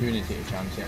Unity 上线。